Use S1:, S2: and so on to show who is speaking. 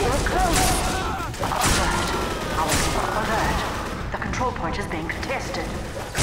S1: Alert. Alert. Alert. The control point is being contested.